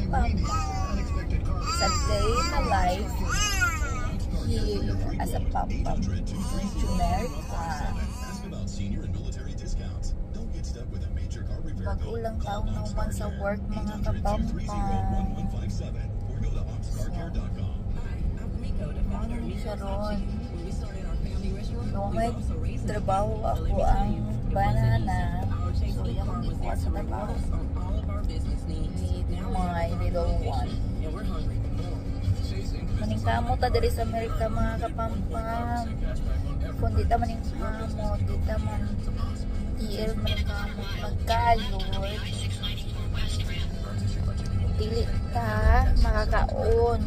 kapampa. Sa day na life, here as a pampa. America. Pag-ulang taong naman sa work mga kapampa. Ano siya ron? Nung may trabaho ako ang banana. So, yan ang ikuha sa trabaho. With my little one. Maning kamo ta diri sa Amerika mga kapampam. Kung di ta maning kamo, di ta man tiil maning kamo magkayod. Dili ta makakaon.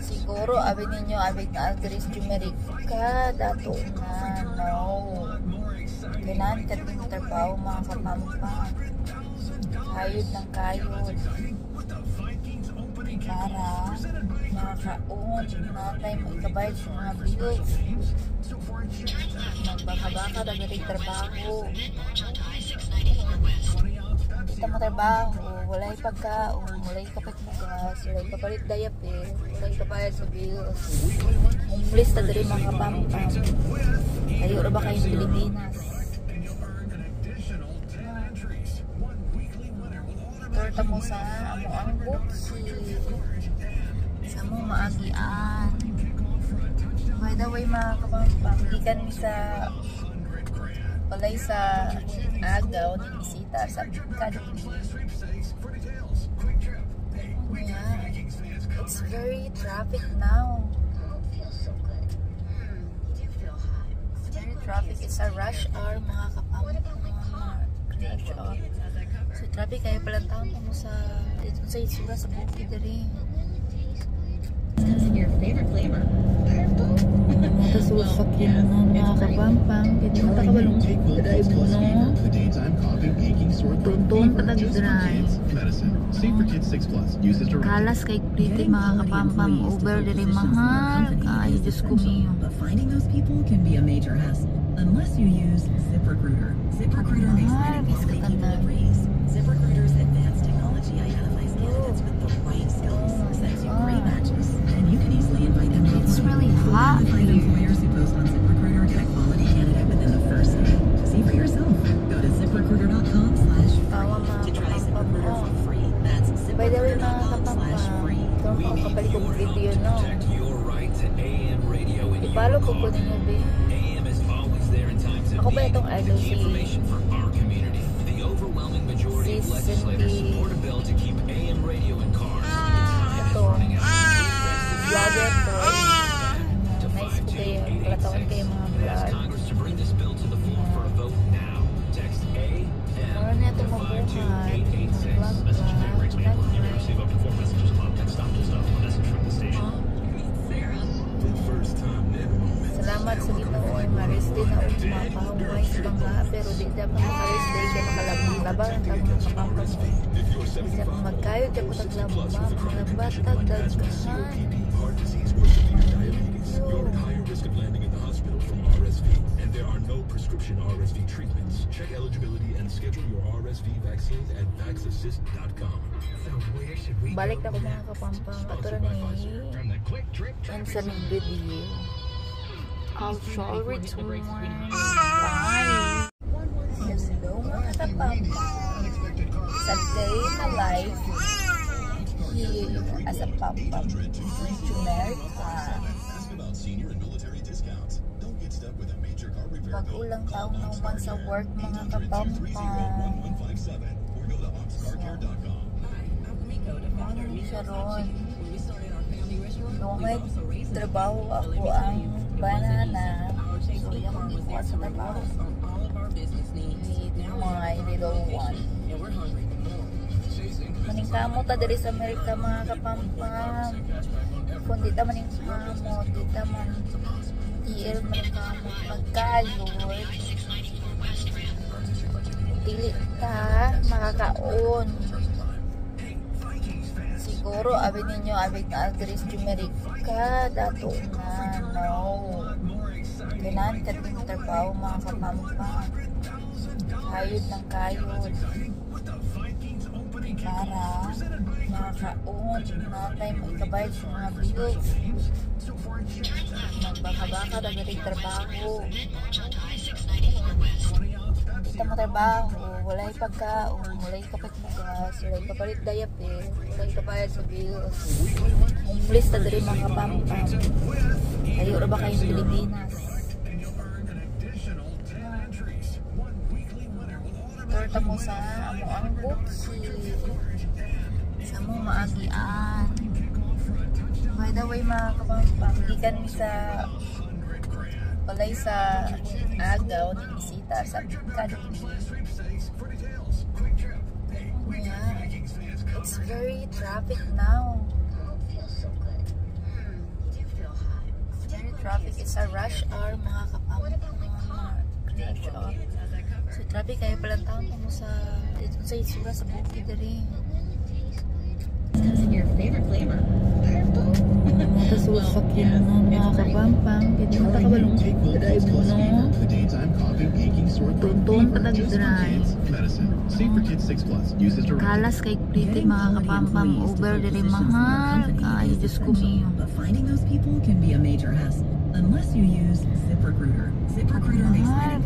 Siguro abi ninyo abi na diri sa Amerika dato na no. Kailangan ka din trabaho mga kapampam. Kayod ng kayod para makakaon natay magkabayad sa mga bills. Magbaka-baka na galing trabaho. Kita matrabaho walay pagkaon walay kapat magas walay kapalit diaper walay kabayad sa bills. Homeless na dali mga pampam ra ba kayong Pilipinas torta mo sa amo ang buksi sa mo maagian by the way mga kapampang ikan mi sa balay sa agaw ni bisita sa kada yeah. it's very traffic now very traffic it's a rush hour mga kapampang rush hour So, traffic kayo palang taon mo sa dito sa isura sa bukid diri. Your favorite flavor? Tapos sa sakyan na mga kapampang. Hindi mo takabalong drive mo, no? Tuntun pa nag-drive. Kalas kay pretty mga kapampang. Uber diri mahal. Ay, Diyos ko miyo. But finding those people can be a major hassle unless you use ZipRecruiter. ZipRecruiter see Diyan pa makalis day kaya makalabang-labang magkayo taglabang you. RSV, and treatments. Check eligibility and schedule your RSV vaccines at vaxassist.com. Balik ako mga kapampang. I'll show it to senior and military discounts. Don't get stuck with a major car repair bill. Pag-ulang taong naman sa work mga kapampang. 1157 or go to oxcarcare.com. Ano siya ron? Nung may trabaho ako ang banana. So, ang ikuha sa trabaho. One. Maning kamo ta diri sa Amerika mga kapampam. Kung di ta maning kamo, di ta man tiil maning kamo magkayod. Dili ta makakaon. Siguro abi ninyo abi diri sa Amerika dato na no. Kailangan ka trabaho mga kapampam. Kayod ng kayod para kaon, natay mo ikabayad sa mga bills. Magbaka-baka na galing trabaho. Kita mo trabaho, walay pagkaon, walay kapat na gas, walay kapalit diaper, walay kabayad sa bills. Homeless na dali mga pampam. Kayo ba kayong Pilipinas? Torta mo sa amo ang buki. Sa mo maagian. By the way mga kapampam, gikan mi sa balay sa agaw ni bisita sa kada Yeah. It's very traffic now. It's very traffic. It's a rush hour mga kapampam. Traffic kayo pala taon mo sa dito sa isura sa bukid diri. your favorite flavor. Tapos sakyan na mga kapampam. Pwede mo takabalong drive mo. Tuntun pa nag-drive. kids. Medicine. Safe for kids 6 plus. Uses directed. Kalas kay pretty mga kapampam. Over diri mahal. Kayo Diyos ko miyo. But finding those people can be a major hassle unless you use ZipRecruiter. ZipRecruiter makes Ah,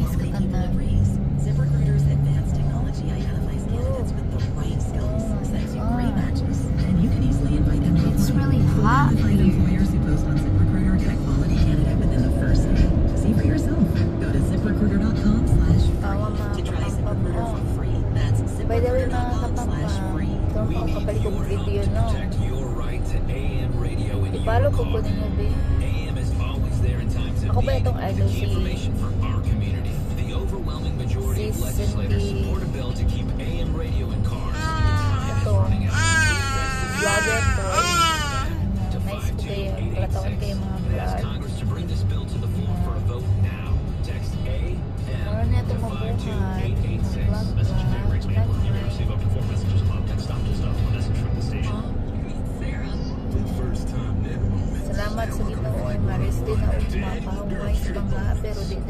in times of Ako ba itong idol si-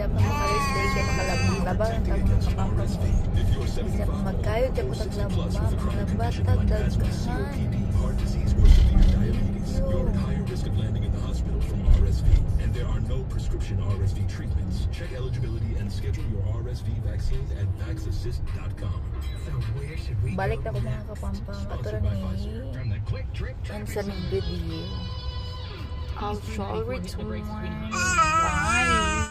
You're at higher risk of landing in the hospital from RSV, and there are no prescription RSV treatments. Check eligibility and schedule your RSV vaccines at vaxassist.com. Balik na ko mga kapampang attorney. Ang sa video. I'll return. Bye.